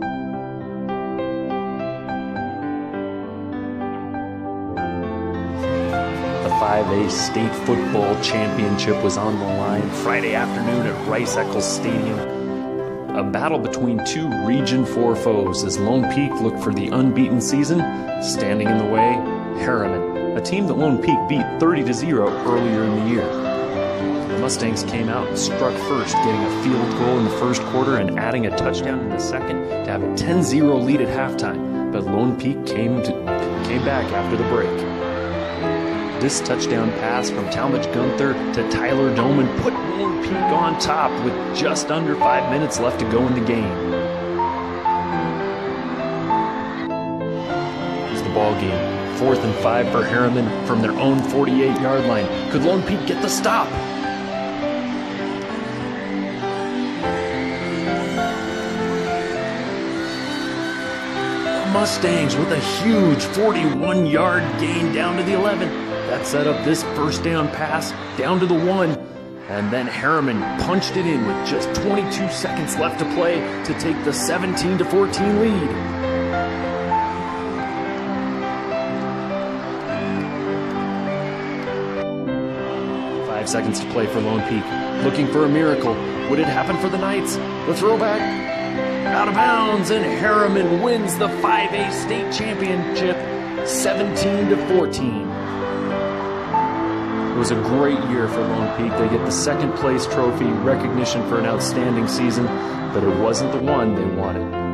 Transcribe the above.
The 5A State Football Championship was on the line Friday afternoon at Rice Eccles Stadium. A battle between two Region 4 foes as Lone Peak looked for the unbeaten season. Standing in the way, Herriman, a team that Lone Peak beat 30 0 earlier in the year. The Mustangs came out and struck first, getting a field goal in the first quarter and adding a touchdown in the second to have a 10 0 lead at halftime. But Lone Peak came, to, came back after the break. This touchdown pass from Talmadge Gunther to Tyler Doman put Lone Peak on top with just under five minutes left to go in the game. Ball game. Fourth and five for Herriman from their own 48 yard line. Could Lone Peak get the stop? Mustangs with a huge 41 yard gain down to the 11. That set up this first down pass down to the one. And then Herriman punched it in with just 22 seconds left to play to take the 17 to 14 lead. Five seconds to play for Lone Peak. Looking for a miracle. Would it happen for the Knights? The throwback out of bounds, and Herriman wins the 5A state championship 17 to 14. It was a great year for Lone Peak. They get the second place trophy, recognition for an outstanding season, but it wasn't the one they wanted.